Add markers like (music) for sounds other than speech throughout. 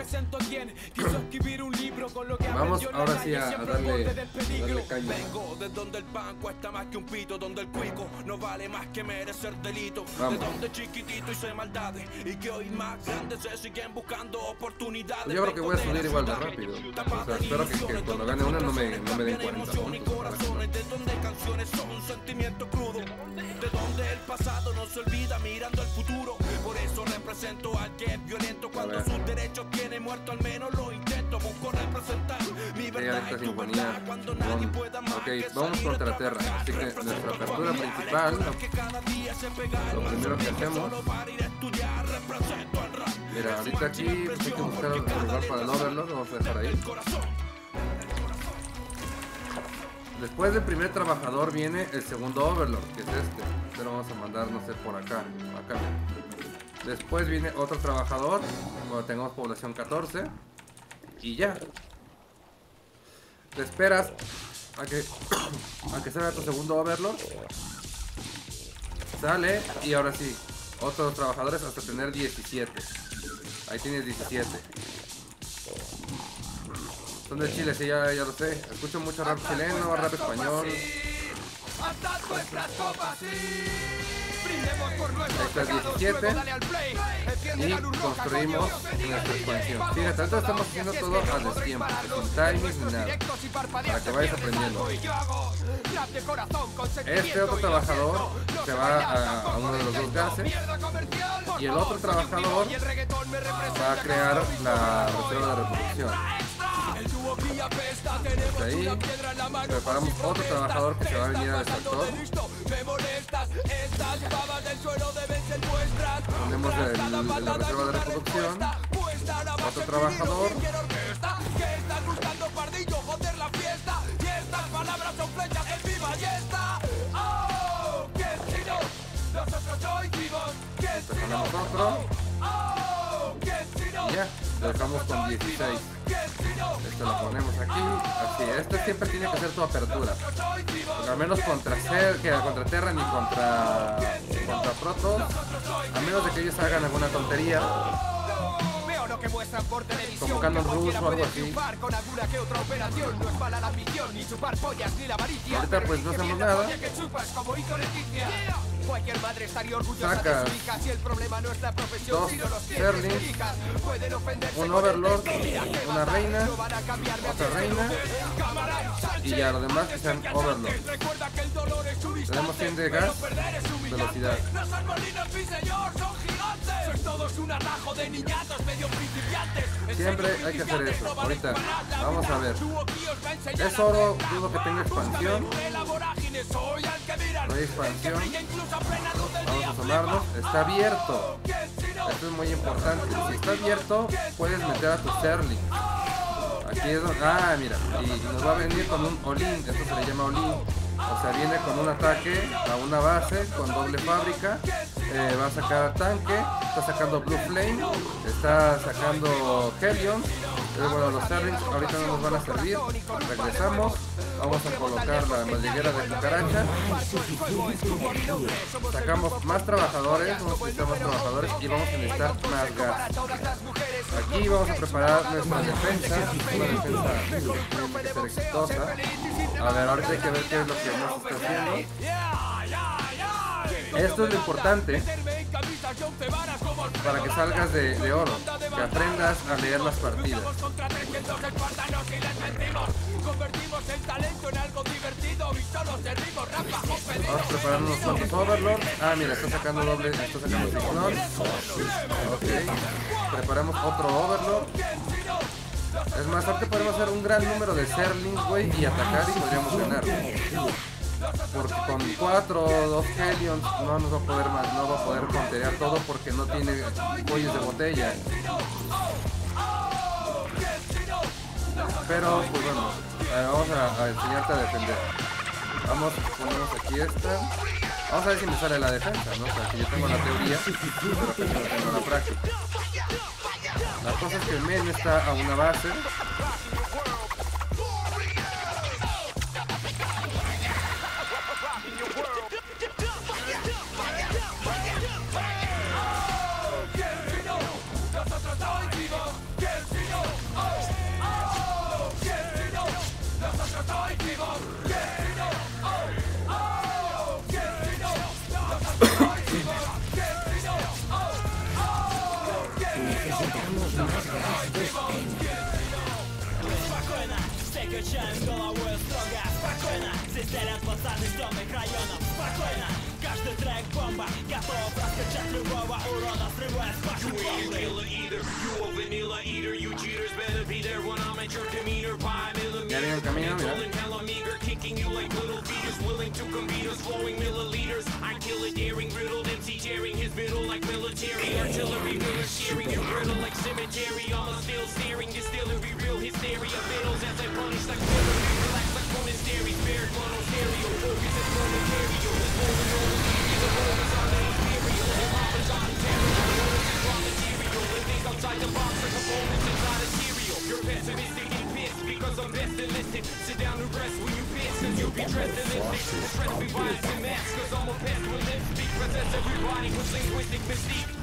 represento a quien quiso escribir un libro con lo que Vamos ahora sí a, a darle, al peligro. darle caña. Vengo de donde el pan cuesta más que un pito, donde el cuico no vale más que merecer delito. Vamos. De donde chiquitito hice maldades y que hoy más grandes se siguen buscando oportunidades. Yo creo que voy a subir igual de rápido. O sea, espero que, que cuando gane una no me, no me den cambian 40 emociones y puntos. para que no- corazones, de donde canciones son un sentimiento crudo. De donde el pasado no se olvida mirando el futuro. Por eso represento al que es violento cuando sus derechos tiene muerto, al menos lo intento. Busco representar mi verdad esta sinfonía. cuando nadie Bon. pueda más Ok, vamos contra. Terra. Así que nuestra apertura principal, lo primero que hacemos, mira, ahorita aquí pues, hay que buscar el lugar para el Overlord, lo vamos a dejar ahí. Después del primer trabajador viene el segundo Overlord, que es este. Este lo vamos a mandar, no sé, por acá, acá. Después viene otro trabajador, cuando tengamos población 14. Y ya. Te esperas a que, (coughs) a que salga tu segundo Overlord. Sale y ahora sí, otros trabajadores hasta tener 17. Ahí tienes 17. Son de Chile, sí, ya, ya lo sé. Escucho mucho rap chileno, rap español. Hasta Esta es pecados, 17. luego dale al play. Enciende Y construimos nuestra expansión. Fíjate, ahorita estamos haciendo todo a destiempo, sin timing Nuestros ni nada. Para que vayas aprendiendo. Este otro trabajador se va a- a uno de los dos gases. Y el otro trabajador Va a crear la reserva de reproducción. Ahí preparamos otro trabajador que se va a venir al extractor. Tras el- la reserva de reproducción. Otro trabajador. ponemos otro. Ya, lo dejamos con 16. Este lo ponemos aquí. Así, este siempre tiene que ser tu apertura. Al menos contra Ser, que contra Terra ni contra, contra Protoss. A menos de que ellos hagan alguna tontería. Convocando ruso o algo así. Ahorita, pues, no hacemos nada. Cualquier madre estaría orgullosa Sacas de su hija si el problema no es la profesión, dos sino los. Pueden ofenderse un Overlord, una reina, no van a cambiarme a otra reina, y ya lo demás que sean Overlord. Recuerda que el dolor es un Tenemos instante, 100 de gas, velocidad. No son molinos, mi señor, son gigantes. Sois todos un atajo de niñatos medio principiantes. En Siempre hay que hacer eso. Ahorita, vamos a ver. Es oro, dudo que tenga expansión. No hay expansión. Vamos a flipa. Está abierto. ¿Quién si no? Esto es muy importante. Si está abierto, puedes meter a tu Serling. Aquí es donde. Ah, mira. Y nos va a venir con un Olin. Esto se le llama Olin. O sea, viene con un ataque a una base con doble fábrica. Eh, va a sacar tanque. Está sacando Blue Flame. Está sacando Helion. Eh, bueno, los Serlings ahorita no nos van a servir. Regresamos. Vamos a colocar la madriguera de cucaracha. Sacamos más trabajadores. Vamos a necesitar más trabajadores. Y vamos a necesitar más gas. Aquí vamos a preparar nuestra defensa, una defensa que tiene ser exitosa. A ver, ahorita hay que ver qué es lo que nos está haciendo. Esto es lo importante para que salgas de, oro, que aprendas a leer las partidas. Vamos a preparar unos cuantos overlords. Ah, mira, está sacando doble, está sacando signal. Ok. Preparamos otro overlord. Es más, ahorita podemos hacer un gran número de serlings, güey, y atacar y podríamos ganar. Porque con 4 o 2 Helions no nos va a poder más, no va a poder contener todo porque no tiene cuellos de botella. Pero pues bueno, vamos a, enseñarte a defender. Vamos, ponemos aquí esta. Vamos a ver si me sale la defensa, ¿no? O sea, yo tengo la teoría, pero que tengo la práctica. La cosa es que men está a una base.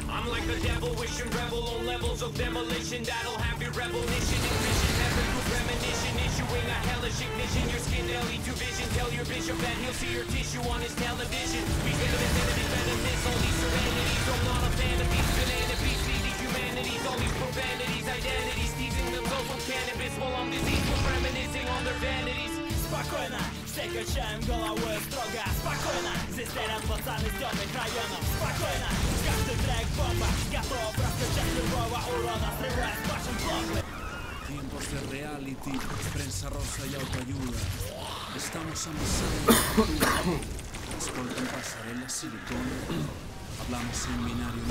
I'm like the devil wishing rebel on levels of demolition that'll have your revelation issuing a hellish ignition. Your skin LED to vision. Tell your bishop that he'll see your tissue on his television. Be venomous, enemy, venomous, all these serenities. I'm not a fan of these banana beats, these humanities, all these profanities, identities, teasing themselves with cannabis while I'm diseased with reminiscing on their vanities. Ciałem goła stroga Spokojna, systemem podstawy stromych rejonów Spokojna, każdy track bomba Gotowa praska próbowa uroda Zrywa z waszym blokiem Tiempos de reality, prensa rosa y autoayuda. Estamos amasando la cultura. Escolta en pasarela silicona. Hablamos en binario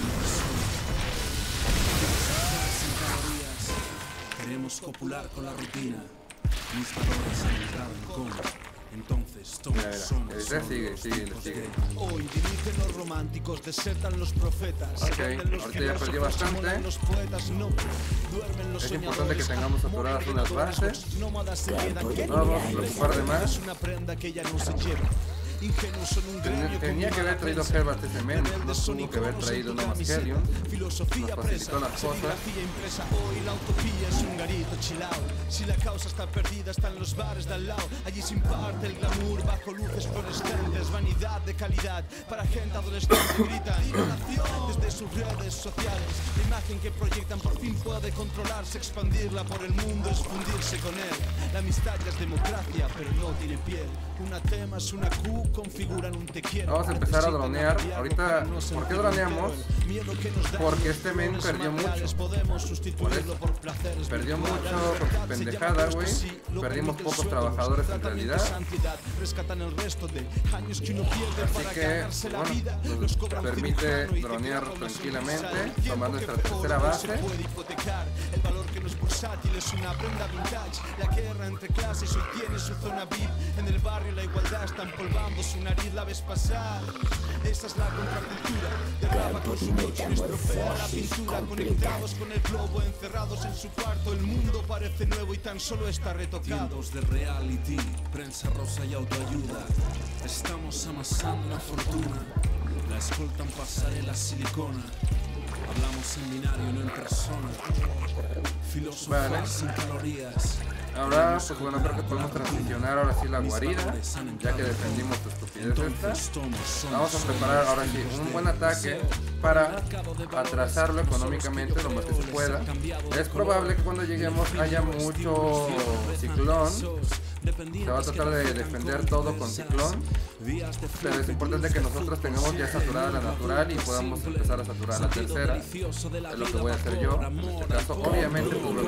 calorías. Queremos copular con la rutina. Mis valores han entrado en coma. Entonces todos Mira, mira, sigue, sigue, Hoy dirigen los románticos, desertan los profetas. Ok, ahorita ya perdió filósofos, bastante. los poetas, no. Duermen los Es importante que tengamos saturadas unas bases. vamos a preocupar de más. Es una prenda que ya no se lleva. Ingenuos son un Tenía, gremio tenía que haber traído. Herbert ese men, no tuvo que haber traído nomás camiseta. Helium. Filosofía Nos facilitó presa, las cosas. impresa. Hoy la utopía es un garito chilao. Si la causa está perdida, está en los bares de al lado. Allí se imparte el glamour bajo luces fluorescentes. Vanidad de calidad para gente adolescente grita innovación desde sus redes sociales. La imagen que proyectan por fin puede controlarse, expandirla por el mundo, es fundirse con él. La amistad ya es democracia, pero no tiene piel. Una tema es una Q, configuran un te quiero. Vamos a empezar a dronear. Ahorita, ¿por qué droneamos? Porque este men perdió mucho. Eso. por placeres Perdió mucho con pendejada, güey. lo Perdimos pocos trabajadores en realidad. Así que, bueno, vida. nos un permite dronear tranquilamente, tomando nuestra tercera base. se puede hipotecar. El valor que no es bursátil es una prenda vintage. La guerra entre clases hoy tiene su zona VIP. En el barrio la igualdad está empolvando su nariz, la ves pasar. Esa es la contracultura. Derrama con su coche, nuestro feo a la pintura. Conectados con el globo, encerrados en su cuarto. El mundo parece nuevo y tan solo está retocado. Tiempos de reality, prensa rosa y autoayuda. Estamos amasando una fortuna. La escoltan pasarela silicona. Hablamos en binario, no en persona. Filosofar Vale. sin calorías. Ahora, pues bueno, creo que podemos transicionar ahora sí la guarida, ya que defendimos tu estupidez esta. Vamos a preparar ahora sí un buen ataque para atrasarlo económicamente lo más que se pueda. Es probable que cuando lleguemos haya mucho ciclón. Se va a tratar de defender todo con ciclón. Pero es importante que nosotros tengamos ya saturada la natural y podamos empezar a saturar la tercera. Es lo que voy a hacer yo. En este caso, obviamente, pues,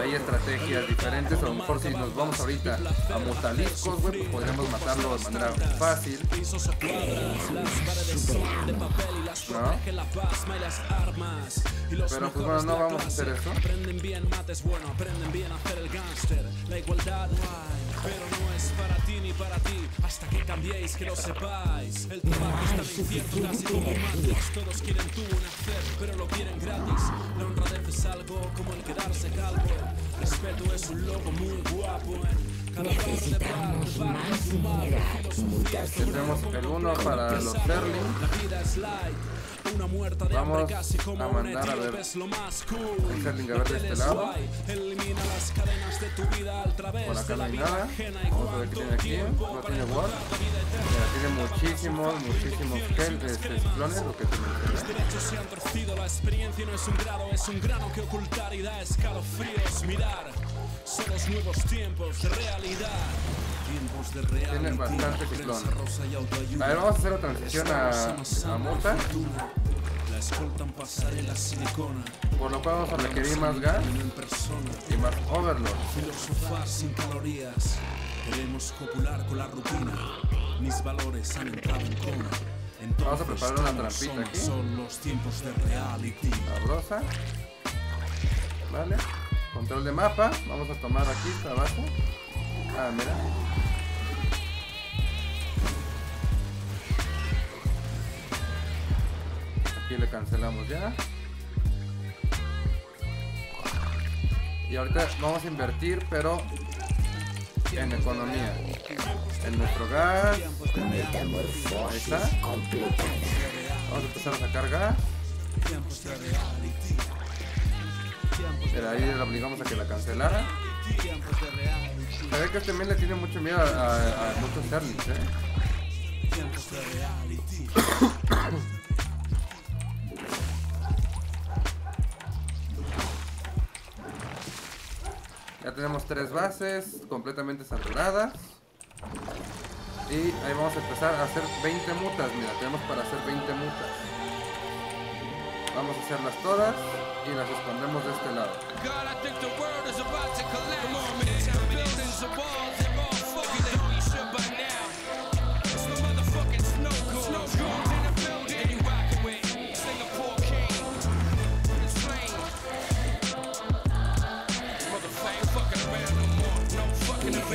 hay estrategias diferentes. A lo mejor si nos vamos ahorita a mutaliscos, güey, pues podríamos matarlo de manera fácil. ¿No? Pero pues bueno, no vamos a hacer eso. Aprenden bien mates, bueno, aprenden bien a hacer el gángster. La igualdad, guay, pero no es para ti ni para ti. Hasta que cambiéis, que lo sepáis. El trabajo está en infierno, casi como matos. Todos quieren tú nacer, pero lo quieren gratis. La honradez es algo como el quedarse calvo. Respeto es un logo muy guapo. De bar, filosofía es Tenemos el uno para los Sterling. Una muerta de Vamos hambre casi como a un mandar a etíope ver es lo más cool. el Sterling a ver de este lado. guay, Elimina las cadenas de tu vida al través Por acá de no la hay vida nada. ajena y Vamos a ver qué tiene aquí. No tiene ward. Mira, tiene muchísimos, muchísimos este, clones, lo que te mencioné. Los derechos se han torcido, la experiencia no es un grado, es un grano que ocultar y da escalofríos. Mirar, son los nuevos tiempos de realidad. Tiempos de realidad. Tiene bastante ciclón. A ver, vamos a hacer la transición a, a Muta, La escoltan pasarela silicona, por lo cual vamos a requerir más gas en y más overload. Filosofar sin calorías. Queremos copular con la rutina. Mis valores han entrado en coma. Entonces, Vamos a preparar una ¿cómo trampita aquí. Son los tiempos de reality. sabrosa. Vale. Control de mapa. Vamos a tomar aquí base. Ah, mira. Le cancelamos ya. Y ahorita vamos a invertir, pero en economía. En nuestro gas. Ahí está. Vamos a empezar a sacar gas. Pero ahí le obligamos a que la cancelara. Se ve que este men le tiene mucho miedo a, a, a muchos Sterlings, eh. (coughs) (coughs) (coughs) Tenemos tres bases completamente saturadas. Y ahí vamos a empezar a hacer 20 mutas. Mira, tenemos para hacer 20 mutas. Vamos a hacerlas todas y las escondemos de este lado.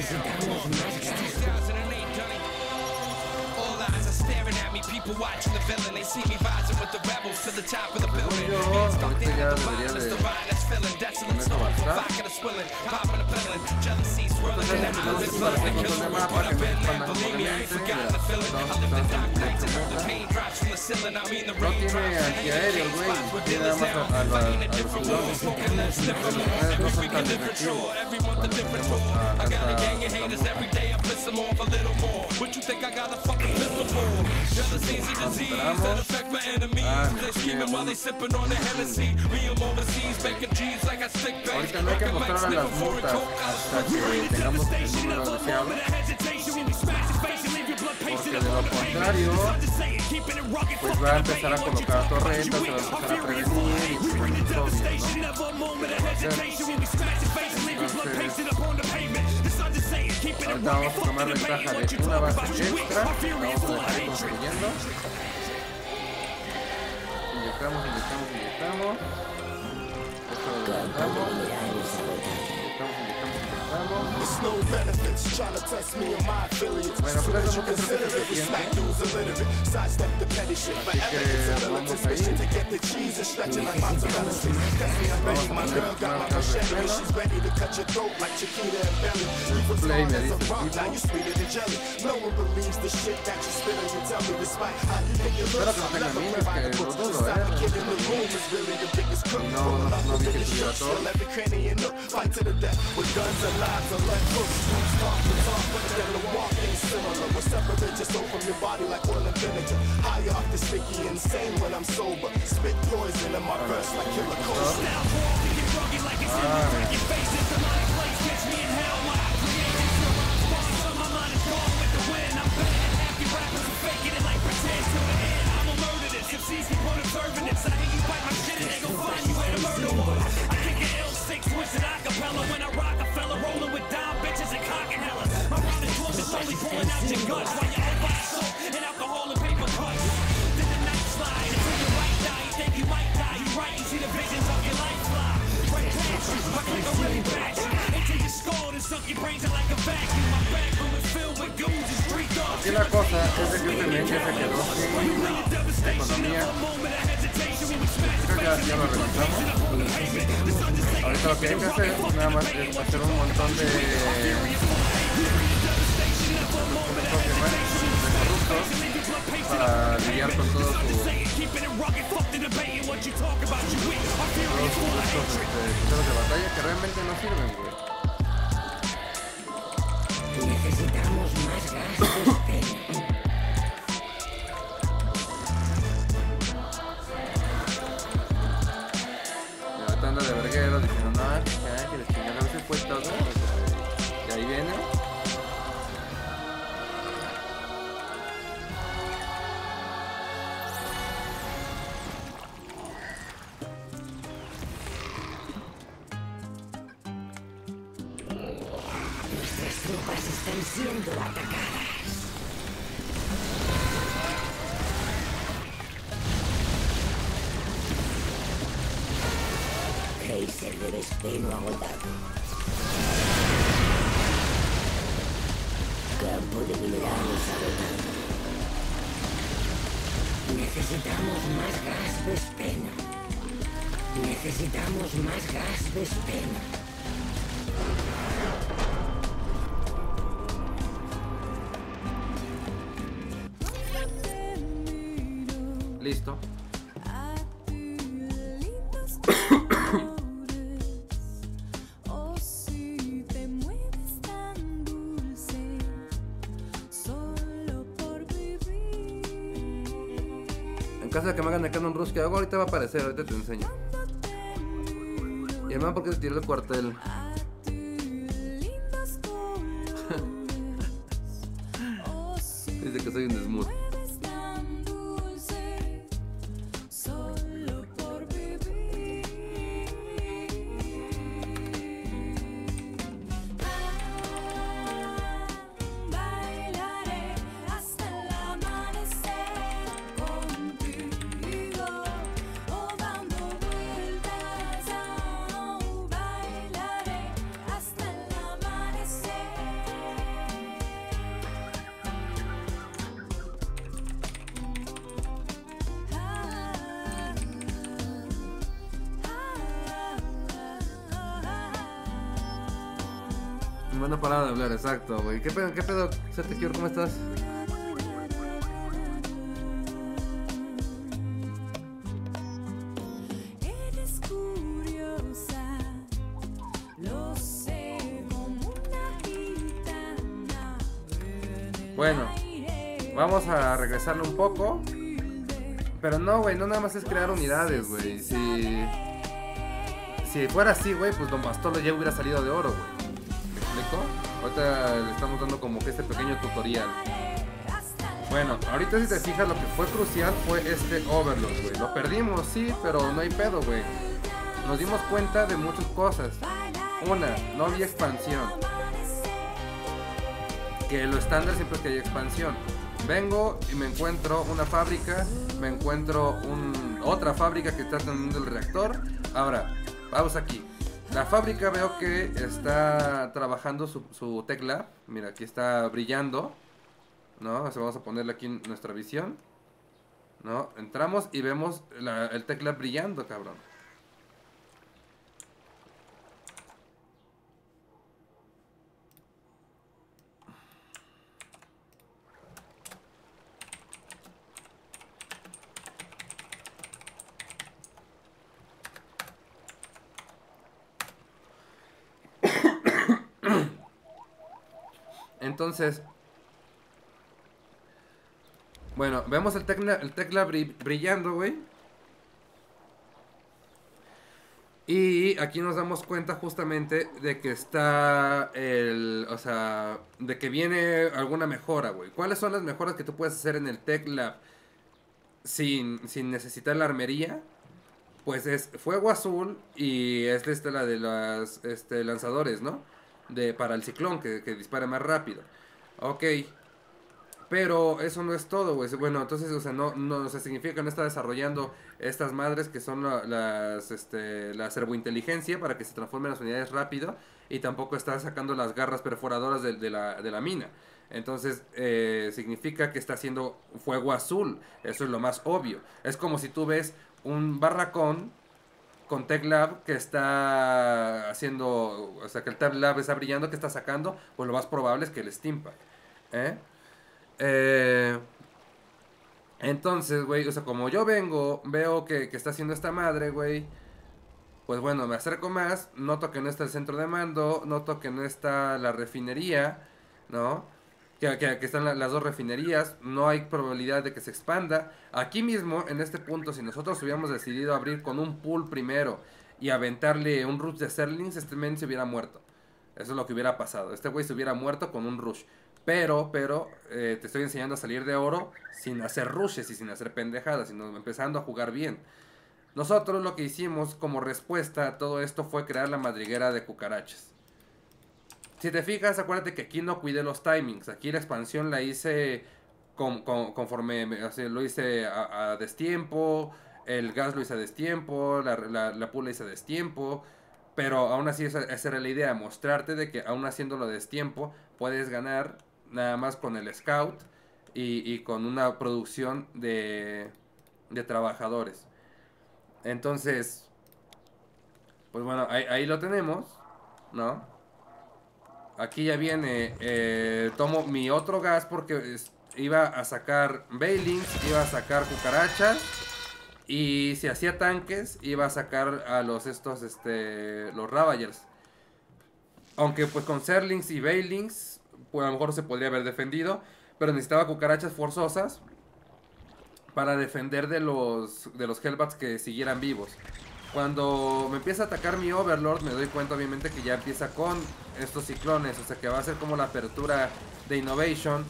2008, Dunny. All eyes are staring at me. People watching the villain. They see me rising with the rebels to the top of the building. yo, Hands go ahorita down, ya the debería feeling, desolate soul, vodka is swilling, popping a villain, jealousy swirling, and I live blood and killing, but I've been there, believe me, I ain't forgotten the feeling, I live the dark nights and the pain drops from the ceiling, I mean the rain drops, and the spots with dealers now, fighting a different world, smoking less, different more, every week a different chore, every month a different tour, I got a gang of haters every day, I piss them off a little more. What you think I got a fucking pistol for? Jealousy's a disease that esperamos. affect my enemies. Ah, They sí, scheming while they sipping on the Hennessy. Me, I'm overseas making G's like I stick base. Ahorita no hay que mostrar a las mutas hasta que tengamos el número deseado. Porque de lo contrario, pues va a empezar a colocar torrentas, se va a empezar a prevenir y pues bueno, es obvio, ¿no? Ahorita vamos a tomar ventaja de una base extra, vamos a dejar construyendo. Inyectamos, inyectamos, inyectamos. Esto lo levantamos. It's no benefits trying to test me and my affiliates. Bueno, So pues eso you es lo que consider it, we se dudes illiterate. Sidestep the petty shit que evidence and vamos militants mission to get the cheese and stretch it like mozzarella sticks. Test me, I'm ready. My girl got my machete. pelo. She's ready to cut your throat like Chiquita and Belly. You was hard as a rock, now you sweeter than jelly. No one believes the shit that you spit and tell me despite how you think you Espero look. que no I'll tenga never minas, provide que the lo books. eh. of kid in the room is really the biggest crook. No, no, no vi que tuviera todo. Kill every cranny and nook, fight to the death with guns and lives and let crooks. Who's talk to talk, but then the walk ain't similar. We're separate, just soak from your body like oil and vinegar. High off the sticky, insane when I'm sober. Spit poison in my verse like killer cold. MCs keep on observing this. I hear you bite my shit they gon' find you at a murder one. I kick an L6 with an acapella when I rock a fella rolling with dime bitches and cock and hellas. My round is close, it's only pulling out your guts while you're over soap and alcohol and paper cuts. Then the night slide into you right die. You think you might die, you right, you see the visions of your life fly. Right past you, my click are really bad. Into your skull and suck your brains out like a vacuum. My back Aquí la cosa es de que este ya se quedó sin economía. Creo que ya, lo revisamos. Ahorita lo que hay que hacer nada más es hacer un montón de... corruptos para lidiar con todo su todos sus estos este, de batalla que realmente no sirven, güey. Necesitamos más gas ahorita anda de verguero diciendo, no, que les chingada, se fue todo. Y ahí viene. Tropas están siendo atacadas. Geyser de despeno agotado. Campo de minerales agotado. Necesitamos más gas Vespeno. Necesitamos más gas Vespeno. Listo. Caso de que me hagan acá un rush que hago, ahorita va a aparecer, ahorita te enseño. Y hermano, ¿por qué te tiró el cuartel? (laughs) Dice que soy un desmudo. ¿Qué pedo, qué pedo? ¿cómo estás? Bueno. Vamos a regresarle un poco. Pero no, güey, no nada más es crear unidades, güey. Si, si fuera así, güey, pues Don Bastolo ya hubiera salido de oro, güey. Ahorita le estamos dando como que este pequeño tutorial. Bueno, ahorita si te fijas, lo que fue crucial fue este Overlord, güey. Lo perdimos, sí, pero no hay pedo, güey. Nos dimos cuenta de muchas cosas. Una, no había expansión. Que lo estándar siempre es que hay expansión. Vengo y me encuentro una fábrica, me encuentro un, otra fábrica que está teniendo el reactor. Ahora, vamos aquí. La fábrica veo que está trabajando su, Lab. Mira, aquí está brillando. ¿No? O vamos a ponerle aquí nuestra visión. ¿No? Entramos y vemos el Tech Lab brillando, cabrón. Entonces, bueno, vemos el tecla, el tecla bri- brillando, güey. Y aquí nos damos cuenta justamente de que está el, o sea, de que viene alguna mejora, güey. ¿Cuáles son las mejoras que tú puedes hacer en el Tech Lab sin, sin necesitar la armería? Pues es fuego azul y es este, la de los este, lanzadores, ¿no? De, para el ciclón, que, que dispara más rápido. Ok. Pero eso no es todo, güey. Bueno, entonces, o sea, no, no o significa que no está desarrollando estas madres que son la- las, este, la servointeligencia para que se transformen las unidades rápido. Y tampoco está sacando las garras perforadoras de, de la, de la mina. Entonces, eh, significa que está haciendo fuego azul. Eso es lo más obvio. Es como si tú ves un barracón con Tech Lab que está haciendo, o sea, que el Tech Lab está brillando, que está sacando, pues lo más probable es que el Steampack. ¿Eh? Eh, Entonces, güey, o sea, como yo vengo, veo que, que está haciendo esta madre, güey. Pues bueno, me acerco más, noto que no está el centro de mando, noto que no está la refinería, ¿no? Que, que- están la- las dos refinerías, no hay probabilidad de que se expanda. Aquí mismo, en este punto, si nosotros hubiéramos decidido abrir con un pool primero y aventarle un rush de Serlings, este men se hubiera muerto. Eso es lo que hubiera pasado. Este güey se hubiera muerto con un rush. Pero, pero, eh, te estoy enseñando a salir de oro sin hacer rushes y sin hacer pendejadas, sino empezando a jugar bien. Nosotros lo que hicimos como respuesta a todo esto fue crear la madriguera de cucarachas. Si te fijas, acuérdate que aquí no cuidé los timings. Aquí la expansión la hice con- con- conforme me- o lo hice a, destiempo. El gas lo hice a destiempo. La, la, la pool la hice a destiempo. Pero aún así esa, esa era la idea. Mostrarte de que aún haciéndolo destiempo puedes ganar nada más con el scout. Y, y con una producción de, de trabajadores. Entonces, pues bueno, ahí, ahí lo tenemos, ¿no? Aquí ya viene, eh, tomo mi otro gas porque iba a sacar Bailings, iba a sacar cucarachas y si hacía tanques iba a sacar a los estos, este, los Ravagers. Aunque pues con Serlings y Bailings, pues a lo mejor se podría haber defendido, pero necesitaba cucarachas forzosas para defender de los de los Hellbats que siguieran vivos. Cuando me empieza a atacar mi Overlord, me doy cuenta obviamente que ya empieza con estos ciclones, o sea que va a ser como la apertura de Innovation,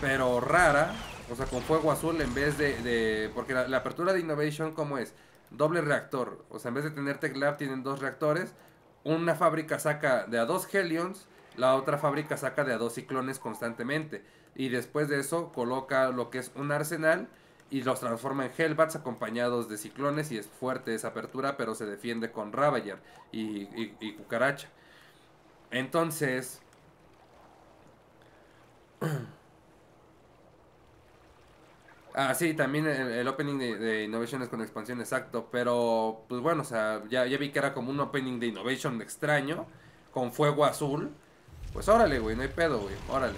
pero rara, o sea con fuego azul en vez de... de- porque la, apertura de Innovation, ¿cómo es? Doble reactor, o sea en vez de tener Tech tienen dos reactores, una fábrica saca de a dos Helions, la otra fábrica saca de a dos ciclones constantemente. Y después de eso coloca lo que es un arsenal y los transforma en Hellbats acompañados de ciclones y es fuerte esa apertura, pero se defiende con Ravager y- y Cucaracha. Entonces... (clears throat) Ah, sí, también el, opening de, de Innovation es con expansión, exacto. Pero, pues bueno, o sea, ya, ya vi que era como un opening de Innovation extraño, con fuego azul. Pues órale, güey, no hay pedo, güey, órale.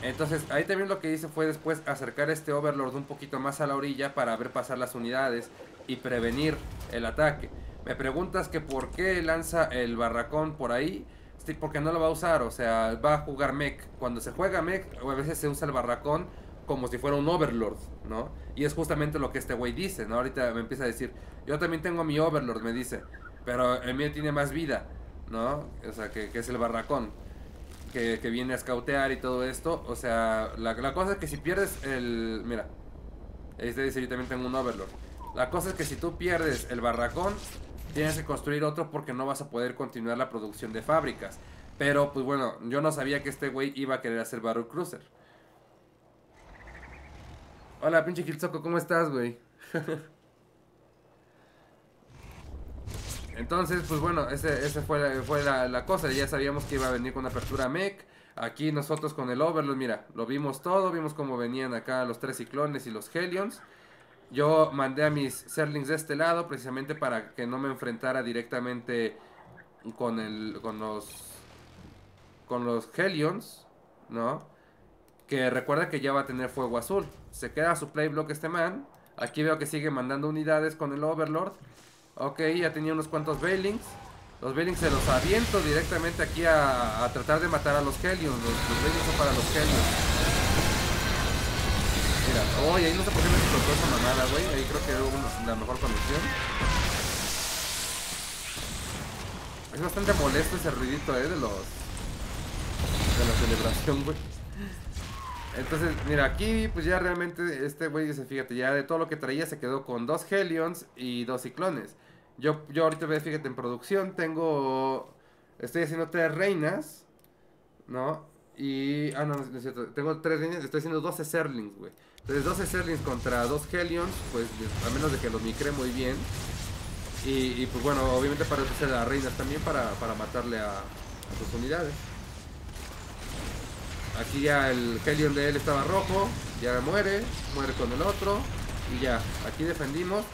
Entonces, ahí también lo que hice fue después acercar este Overlord un poquito más a la orilla para ver pasar las unidades y prevenir el ataque. Me preguntas que por qué lanza el barracón por ahí. Sí, porque no lo va a usar, o sea, va a jugar mech. Cuando se juega mech, a veces se usa el barracón como si fuera un Overlord, ¿no? Y es justamente lo que este güey dice, ¿no? Ahorita me empieza a decir, yo también tengo mi Overlord, me dice, pero el mío tiene más vida, ¿no? O sea, que, es el barracón, que, viene a scoutear y todo esto. O sea, la, la cosa es que si pierdes el... Mira, este dice, yo también tengo un Overlord. La cosa es que si tú pierdes el barracón, tienes que construir otro porque no vas a poder continuar la producción de fábricas. Pero, pues bueno, yo no sabía que este güey iba a querer hacer Battle Cruiser. Hola, pinche Kilzoko, ¿cómo estás, güey? (laughs) Entonces, pues bueno, ese, ese fue, la, fue la, la cosa. Ya sabíamos que iba a venir con apertura mech. Aquí nosotros con el Overlord, mira, lo vimos todo. Vimos cómo venían acá los tres ciclones y los Helions. Yo mandé a mis Serlings de este lado precisamente para que no me enfrentara directamente con el con los con los Helions, ¿no? Que recuerda que ya va a tener fuego azul. Se queda su playblock este man. Aquí veo que sigue mandando unidades con el Overlord. Ok, ya tenía unos cuantos Bailings. Los Bailings se los aviento directamente aquí a, a tratar de matar a los Helions. Los, los Bailings son para los Helions. Mira, oye, ahí no sé por qué me explotó esa mamada, güey. Ahí creo que era una- la mejor conexión. Es bastante molesto ese ruidito, eh, de los... De la celebración, güey. Entonces, mira, aquí pues ya realmente este güey dice, fíjate, ya de todo lo que traía se quedó con dos Helions y dos Ciclones. Yo, yo ahorita, fíjate, en producción tengo... Estoy haciendo tres reinas, ¿no? Y... Ah, no, no es cierto. Tengo tres reinas, estoy haciendo 12 Serlings, güey. Entonces 12 Serlings contra dos Helions, pues a menos de que lo micre muy bien. Y, pues bueno, obviamente para eso las reinas también para, para matarle a, a sus unidades. Aquí ya el Helion de él estaba rojo, ya muere, muere con el otro y ya, aquí defendimos.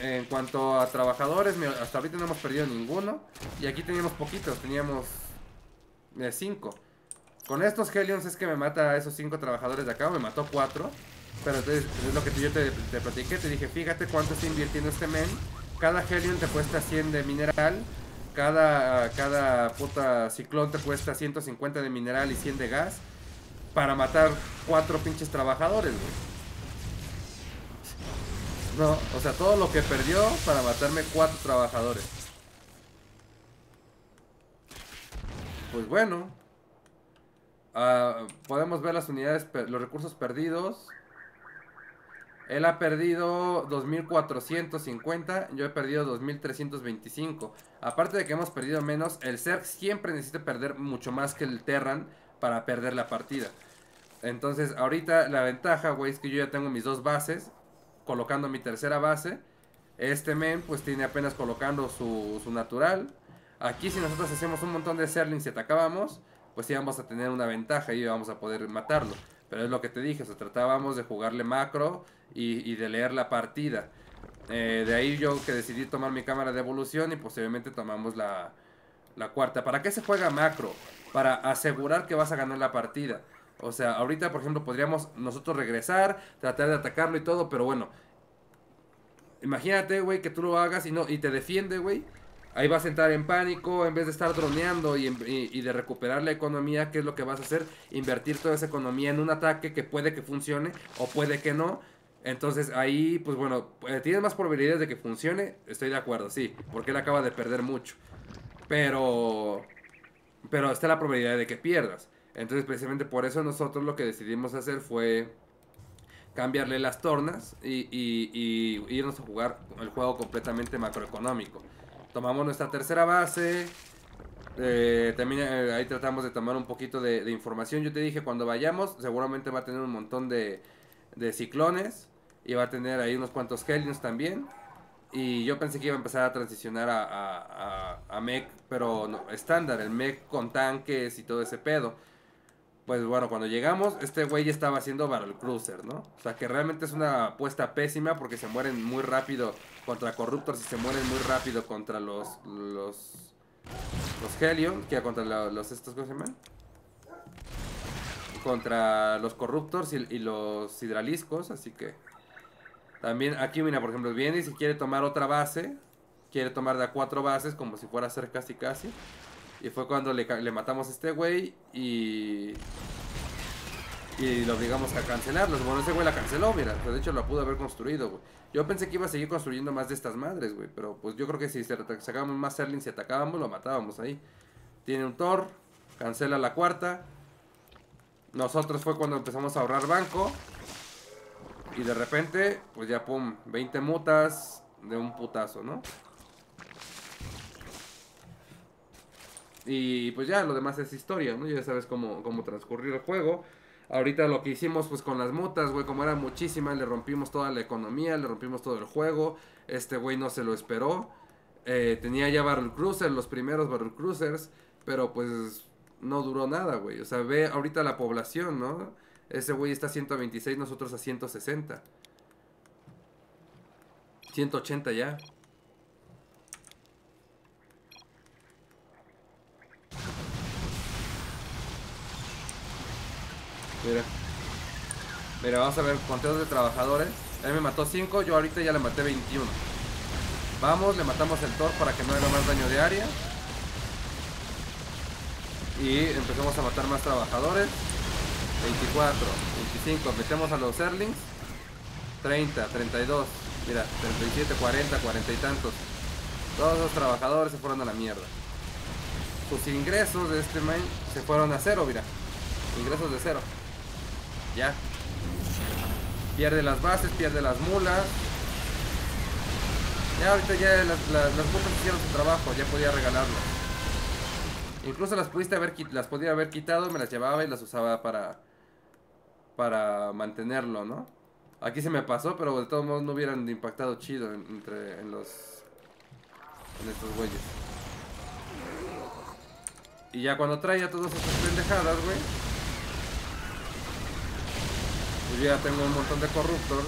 En cuanto a trabajadores, hasta ahorita no hemos perdido ninguno y aquí teníamos poquitos, teníamos 5. Con estos Helions es que me mata a esos 5 trabajadores de acá, me mató 4. Pero entonces es lo que yo te, te platiqué, te dije, fíjate cuánto está invirtiendo este men. Cada Helion te cuesta 100 de mineral. Cada, cada puta ciclón te cuesta 150 de mineral y 100 de gas. Para matar cuatro pinches trabajadores. No, o sea, todo lo que perdió para matarme cuatro trabajadores. Pues bueno. Ah, podemos ver las unidades, los recursos perdidos. Él ha perdido 2450, yo he perdido 2325. Aparte de que hemos perdido menos, el Zerg siempre necesita perder mucho más que el Terran para perder la partida. Entonces, ahorita la ventaja, güey, es que yo ya tengo mis dos bases, colocando mi tercera base. Este men, pues tiene apenas colocando su, su natural. Aquí, si nosotros hacemos un montón de Zerlings y atacábamos, pues sí vamos a tener una ventaja y vamos a poder matarlo. Pero es lo que te dije, o sea, tratábamos de jugarle macro y, y de leer la partida. Eh, de ahí yo que decidí tomar mi cámara de evolución y posteriormente tomamos la, la cuarta. ¿Para qué se juega macro? Para asegurar que vas a ganar la partida. O sea, ahorita, por ejemplo, podríamos nosotros regresar, tratar de atacarlo y todo, pero bueno. Imagínate, güey, que tú lo hagas y no y te defiende, güey. Ahí vas a entrar en pánico en vez de estar droneando y, y- y de recuperar la economía. ¿Qué es lo que vas a hacer? Invertir toda esa economía en un ataque que puede que funcione o puede que no. Entonces ahí, pues bueno, eh, tienes más probabilidades de que funcione. Estoy de acuerdo, sí, porque él acaba de perder mucho. Pero, pero está la probabilidad de que pierdas. Entonces precisamente por eso nosotros lo que decidimos hacer fue cambiarle las tornas y- y irnos a jugar el juego completamente macroeconómico. Tomamos nuestra tercera base. eh, también eh, ahí tratamos de tomar un poquito de, información. Yo te dije, cuando vayamos, seguramente va a tener un montón de, de ciclones. Y va a tener ahí unos cuantos Hellions también. Y yo pensé que iba a empezar a transicionar a, a, a- a mech, pero no, estándar, el mech con tanques y todo ese pedo. Pues bueno, cuando llegamos, este güey ya estaba haciendo Battle Cruiser, ¿no? O sea que realmente es una apuesta pésima porque se mueren muy rápido contra Corruptors y se mueren muy rápido contra los. los. los Helion, que contra los estos, ¿cómo se llaman? Contra los Corruptors y, y los Hidraliscos, así que. También aquí, mira, por ejemplo, viene y si quiere tomar otra base, quiere tomar de a cuatro bases como si fuera a ser casi casi. Y fue cuando le, le matamos a este güey y. Y lo obligamos a cancelarlos. Bueno, ese güey la canceló, mira. o sea, de hecho, lo pudo haber construido, güey. Yo pensé que iba a seguir construyendo más de estas madres, güey. Pero pues yo creo que si sacábamos más Serlings y atacábamos, lo matábamos ahí. Tiene un Thor, cancela la cuarta. Nosotros fue cuando empezamos a ahorrar banco. Y de repente, pues ya pum, 20 mutas de un putazo, ¿no? Y pues ya, lo demás es historia, ¿no? Ya sabes cómo, cómo transcurrir el juego. Ahorita lo que hicimos pues con las mutas, güey, como eran muchísimas, le rompimos toda la economía, le rompimos todo el juego. Este güey no se lo esperó. Eh, tenía ya Battle Cruiser, los primeros Battle Cruisers, pero pues no duró nada, güey. O sea, ve ahorita la población, ¿no? Ese güey está a 126, nosotros a 160. 180 ya. Mira. Mira, vamos a ver conteos de trabajadores. Él me mató 5, yo ahorita ya le maté 21. Vamos, le matamos el Thor para que no haga más daño de área. Y empezamos a matar más trabajadores. 24, 25, metemos a los Erlings. 30, 32, mira, 37, 40, 40 y tantos. Todos los trabajadores se fueron a la mierda. Sus ingresos de este main se fueron a cero, mira. Ingresos de cero. Ya. Pierde las bases, pierde las mulas. Ya ahorita ya las, las, las mulas hicieron su trabajo, ya podía regalarlas. Incluso las pudiste haber las podía haber quitado, me las llevaba y las usaba para para mantenerlo, ¿no? Aquí se me pasó, pero de todos modos no hubieran impactado chido en, entre en los en estos güeyes. Y ya cuando trae a todas estas pendejadas, güey. Ya tengo un montón de corruptor.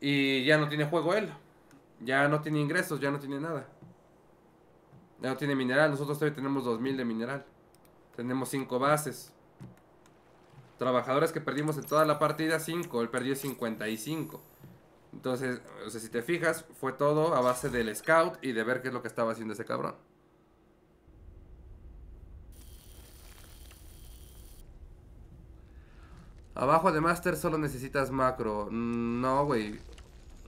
Y ya no tiene juego él. ya no tiene ingresos, ya no tiene nada. Ya no tiene mineral. Nosotros todavía tenemos 2000 de mineral. Tenemos 5 bases. Trabajadores que perdimos en toda la partida, 5. Él perdió 55. Entonces, o sea, si te fijas, fue todo a base del scout y de ver qué es lo que estaba haciendo ese cabrón. Abajo de Master solo necesitas macro. No, güey.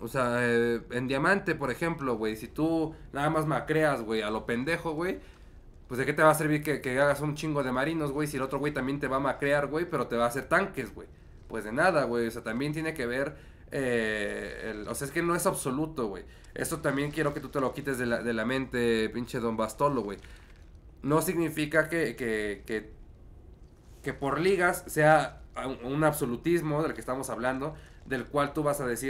O sea, eh, en diamante, por ejemplo, güey, si tú nada más macreas, güey, a lo pendejo, güey, pues de qué te va a servir que hagas un chingo de marinos, güey, si el otro güey también te va a macrear, güey, pero te va a hacer tanques, güey. Pues de nada, güey, o sea, también tiene que ver, eh, el- o sea, es que no es absoluto, güey. Esto también quiero que tú te lo quites de la, de la mente, pinche Don Bastolo, güey. No significa que, que, que que por ligas sea un, un absolutismo del que estamos hablando, del cual tú vas a decir,